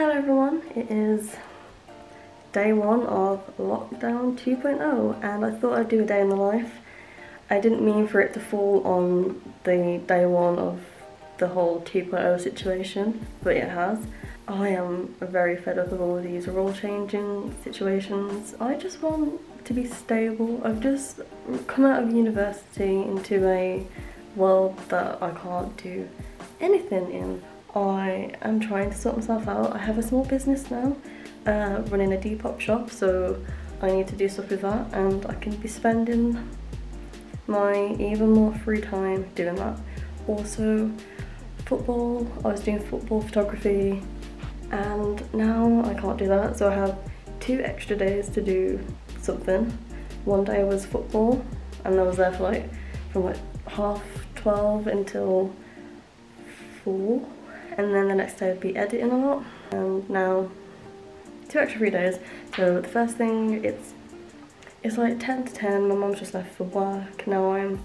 Hello everyone, it is day one of lockdown 2.0 and I thought I'd do a day in the life. I didn't mean for it to fall on the day one of the whole 2.0 situation, but it has. I am very fed up of all these rule changing situations. I just want to be stable. I've just come out of university into a world that I can't do anything in. I am trying to sort myself out. I have a small business now, uh, running a Depop shop, so I need to do stuff with that and I can be spending my even more free time doing that. Also, football, I was doing football photography and now I can't do that so I have two extra days to do something. One day was football and I was there for like from like half 12 until 4 and then the next day would be editing a lot. And now two extra free days. So the first thing it's it's like 10 to 10 my mom's just left for work. Now I'm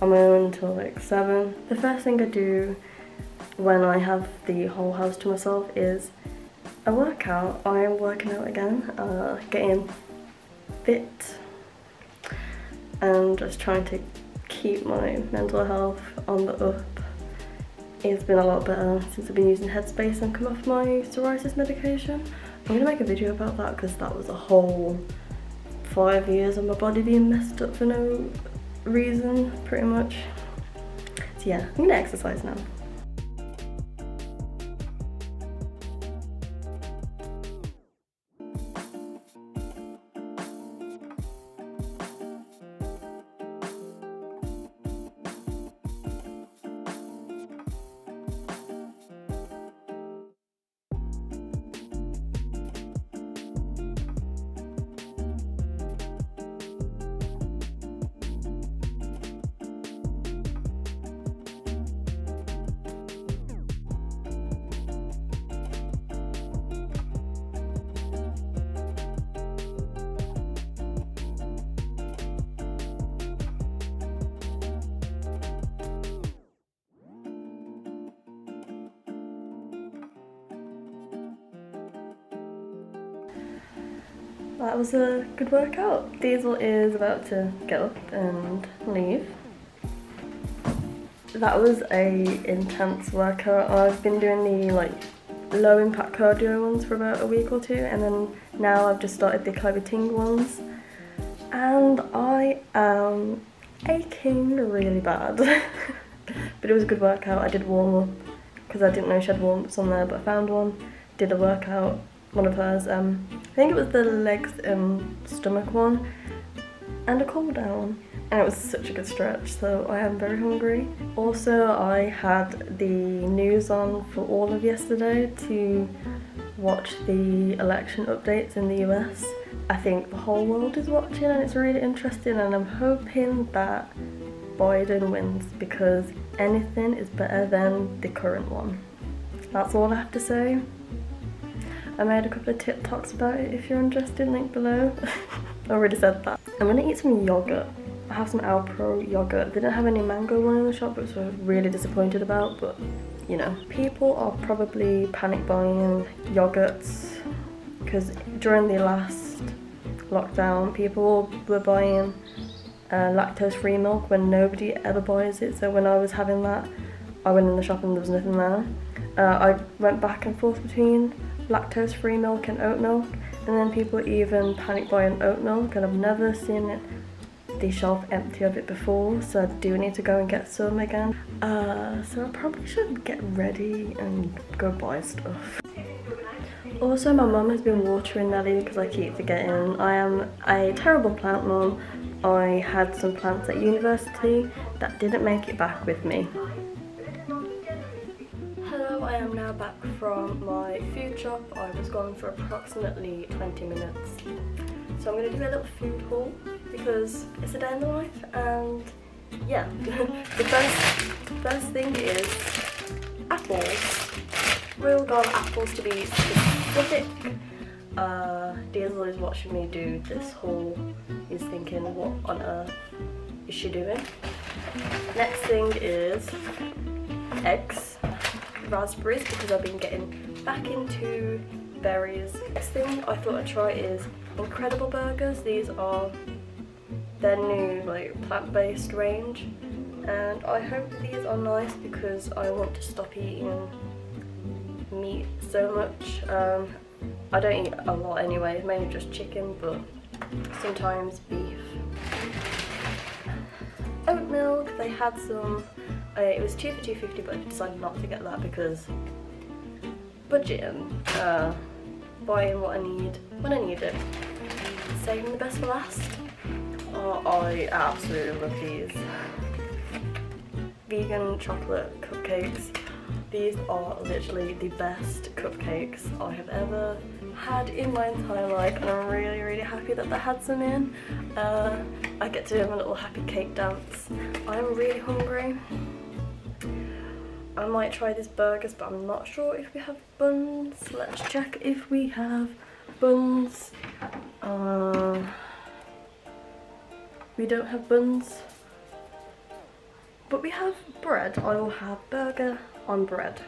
on my own until like 7 the first thing I do when I have the whole house to myself is a workout. I am working out again uh, getting fit and just trying to keep my mental health on the up it's been a lot better since I've been using Headspace and come off my psoriasis medication. I'm gonna make a video about that because that was a whole five years of my body being messed up for no reason, pretty much. So yeah, I'm gonna exercise now. That was a good workout. Diesel is about to get up and leave. That was a intense workout. I've been doing the like low impact cardio ones for about a week or two and then now I've just started the Chloe Ting ones and I am aching really bad but it was a good workout I did warm up because I didn't know she had warm-ups on there but I found one did a workout one of hers. Um, I think it was the legs and stomach one and a cool down and it was such a good stretch so I am very hungry. Also I had the news on for all of yesterday to watch the election updates in the US. I think the whole world is watching and it's really interesting and I'm hoping that Biden wins because anything is better than the current one. That's all I have to say. I made a couple of TikToks about it if you're interested, link below. I already said that. I'm gonna eat some yogurt. I have some Alpro yogurt. They didn't have any mango one in the shop, which I was really disappointed about, but you know. People are probably panic buying yogurts because during the last lockdown, people were buying uh, lactose-free milk when nobody ever buys it. So when I was having that, I went in the shop and there was nothing there. Uh, I went back and forth between lactose free milk and oat milk and then people even panic buying oat milk and I've never seen it. The shelf empty of it before so I do need to go and get some again. Uh, so I probably should get ready and go buy stuff. Also my mum has been watering Nelly because I keep forgetting. I am a terrible plant mum. I had some plants at university that didn't make it back with me now back from my food shop. I was gone for approximately 20 minutes. So I'm going to do a little food haul because it's a day in the life and yeah. the first, first thing is apples. Real gold apples to be specific. Uh, Diesel is watching me do this haul. He's thinking what on earth is she doing? Next thing is eggs raspberries because I've been getting back into berries. Next thing I thought I'd try is Incredible Burgers. These are their new like plant-based range and I hope these are nice because I want to stop eating meat so much. Um, I don't eat a lot anyway, mainly just chicken but sometimes beef. Oat milk, they had some, uh, it was 2 for 250 but I decided not to get that because budgeting, uh, buying what I need when I need it, saving the best for last. Oh, I absolutely love these. Vegan chocolate cupcakes. These are literally the best cupcakes I have ever had in my entire life and I'm really really happy that they had some in. Uh, I get to do my little happy cake dance. I'm really hungry. I might try these burgers but I'm not sure if we have buns. Let's check if we have buns. Uh, we don't have buns. But we have bread. I will have burger on bread.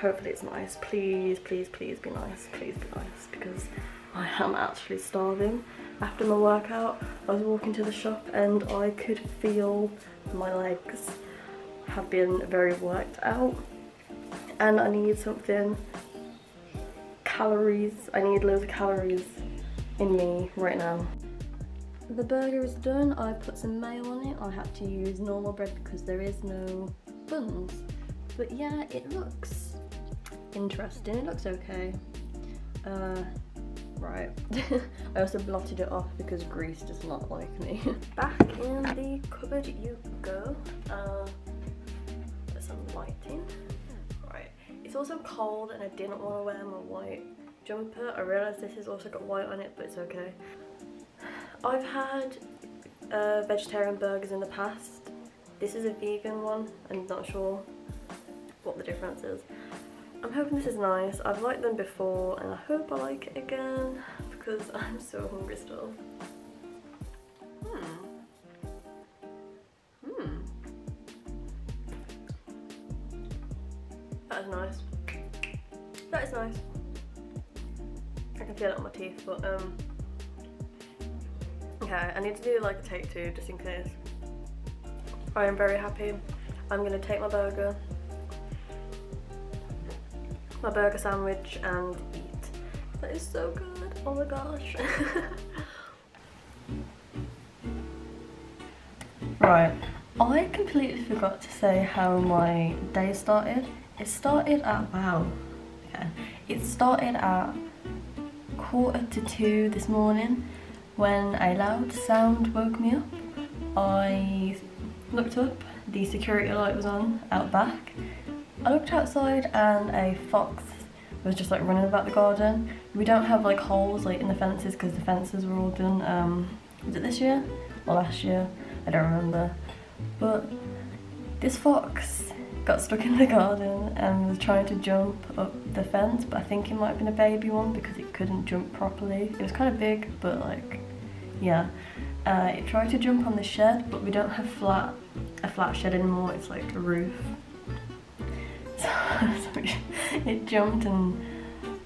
Hopefully it's nice. Please, please, please be nice. Please be nice because I am actually starving. After my workout, I was walking to the shop and I could feel my legs have been very worked out. And I need something, calories, I need loads of calories in me right now. The burger is done, I put some mayo on it. I had to use normal bread because there is no buns. But yeah, it looks interesting, it looks okay. Uh, right. I also blotted it off because grease does not like me. Back in the cupboard you go. Uh, Right. It's also cold and I didn't want to wear my white jumper. I realise this has also got white on it, but it's okay. I've had uh, vegetarian burgers in the past. This is a vegan one. I'm not sure what the difference is. I'm hoping this is nice. I've liked them before and I hope I like it again because I'm so hungry still. Nice. I can feel it on my teeth, but um, Okay, I need to do like a take two just in case. I am very happy. I'm gonna take my burger, my burger sandwich and eat. That is so good, oh my gosh. right, I completely forgot to say how my day started. It started at, wow, okay. It started at quarter to two this morning when a loud sound woke me up, I looked up, the security light was on out back. I looked outside and a fox was just like running about the garden. We don't have like holes like in the fences because the fences were all done, um, was it this year or last year? I don't remember. But this fox got stuck in the garden and was trying to jump up the fence but I think it might have been a baby one because it couldn't jump properly. It was kind of big but like yeah. Uh, it tried to jump on the shed but we don't have flat a flat shed anymore, it's like a roof. So, so it jumped and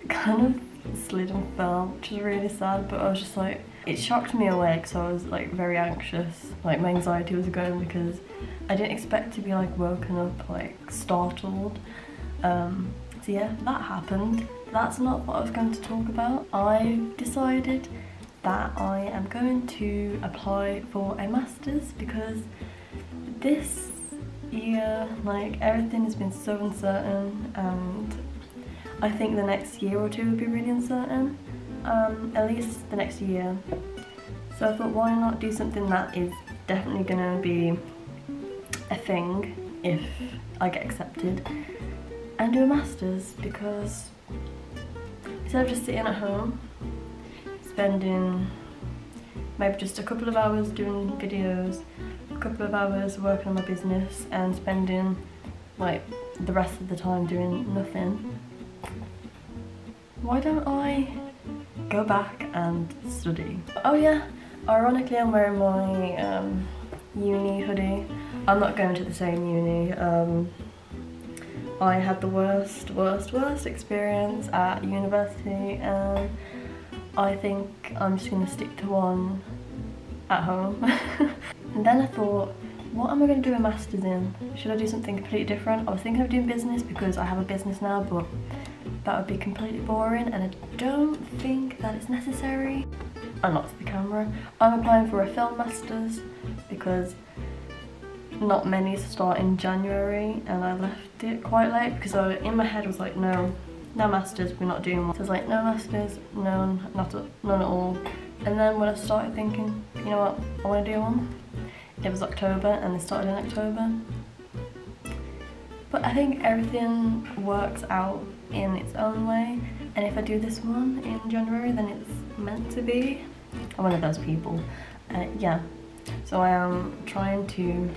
kind of slid and fell which is really sad but I was just like it shocked me awake so I was like very anxious. Like my anxiety was going because I didn't expect to be like woken up like startled. Um, so yeah that happened. That's not what I was going to talk about. I decided that I am going to apply for a master's because this year like everything has been so uncertain and I think the next year or two will be really uncertain um, at least the next year so I thought why not do something that is definitely gonna be a thing if I get accepted and do a master's because instead of just sitting at home spending maybe just a couple of hours doing videos, a couple of hours working on my business and spending like the rest of the time doing nothing. Why don't I go back and study? Oh yeah, ironically I'm wearing my um, uni hoodie. I'm not going to the same uni. Um, I had the worst, worst, worst experience at university and I think I'm just going to stick to one at home. and then I thought, what am I going to do a master's in? Should I do something completely different? I was thinking of doing business because I have a business now, but that would be completely boring and I don't think that it's necessary. I knocked the camera. I'm applying for a film master's because not many start in January and I left it quite late because I, in my head was like no no masters we're not doing one so I was like no masters no not a, none at all and then when I started thinking you know what I want to do one it was October and they started in October but I think everything works out in its own way and if I do this one in January then it's meant to be I'm one of those people uh, yeah so I am trying to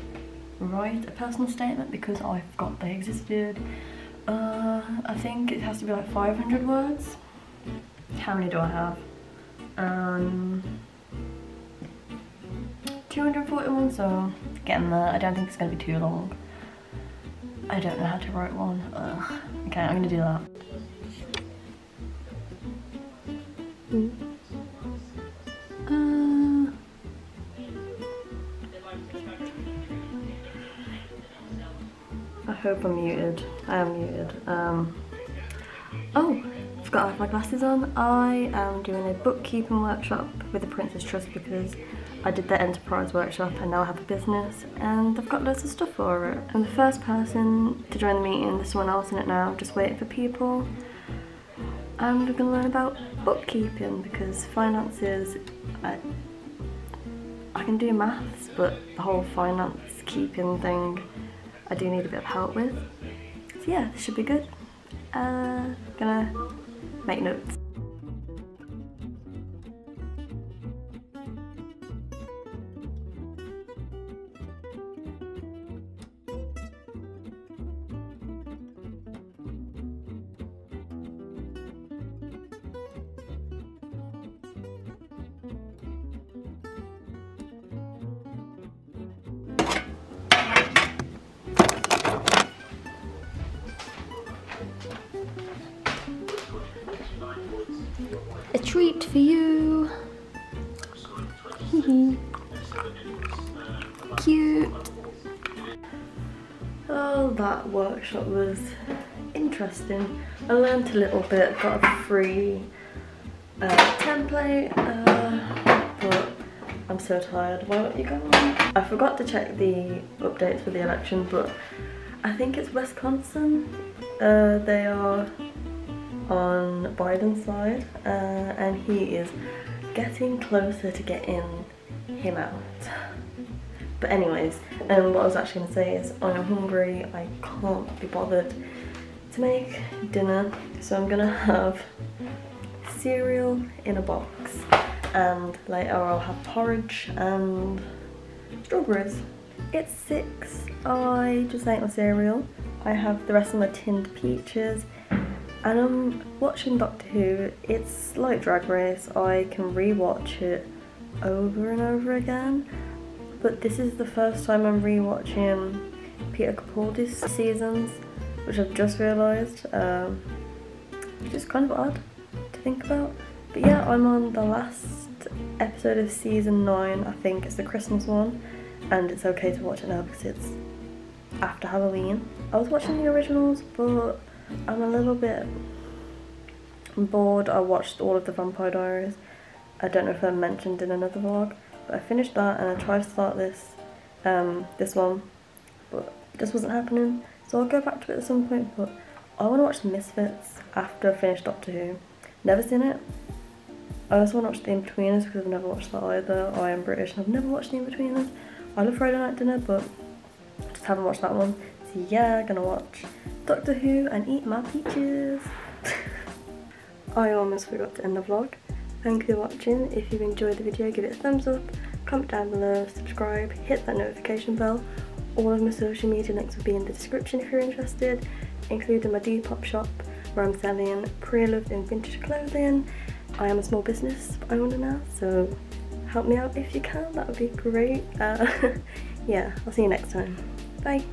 write a personal statement because I forgot they existed. Uh, I think it has to be like 500 words. How many do I have? Um, 241, so getting there. I don't think it's going to be too long. I don't know how to write one. Ugh. Okay, I'm to do that. Mm. hope I'm muted. I am muted. Um, oh, forgot I have my glasses on. I am doing a bookkeeping workshop with the Prince's Trust because I did the enterprise workshop and now I have a business and I've got loads of stuff for it. I'm the first person to join the meeting, there's someone else in it now, just waiting for people. And we're to learn about bookkeeping because finances, I, I can do maths but the whole finance keeping thing I do need a bit of help with. So yeah, this should be good. Uh, gonna make notes. Treat for you. Cute. Oh, that workshop was interesting. I learned a little bit, got a free uh, template, uh, but I'm so tired. Why don't you go on? I forgot to check the updates for the election, but I think it's Wisconsin. Uh, they are on Biden's side uh, and he is getting closer to getting him out. But anyways, um, what I was actually going to say is I'm hungry, I can't be bothered to make dinner, so I'm going to have cereal in a box and later I'll have porridge and strawberries. It's six, I just ate my cereal. I have the rest of my tinned peaches and I'm watching Doctor Who. It's like Drag Race. I can rewatch it over and over again. But this is the first time I'm rewatching Peter Capaldi's seasons, which I've just realised. Um, which is kind of odd to think about. But yeah, I'm on the last episode of season 9, I think it's the Christmas one. And it's okay to watch it now because it's after Halloween. I was watching the originals, but I'm a little bit bored. I watched all of the Vampire Diaries. I don't know if I mentioned in another vlog, but I finished that and I tried to start this, um, this one, but it just wasn't happening. So I'll go back to it at some point, but I want to watch The Misfits after I finish Doctor Who. Never seen it. I also want to watch The Inbetweeners because I've never watched that either. I am British and I've never watched The Inbetweeners. I love Friday Night Dinner, but I just haven't watched that one. So yeah, gonna watch Doctor Who and eat my peaches. I almost forgot to end the vlog. Thank you for watching. If you've enjoyed the video, give it a thumbs up, comment down below, subscribe, hit that notification bell. All of my social media links will be in the description if you're interested, including my Depop shop where I'm selling pre-loved and vintage clothing. I am a small business owner now, so help me out if you can, that would be great. Uh, yeah, I'll see you next time. Bye.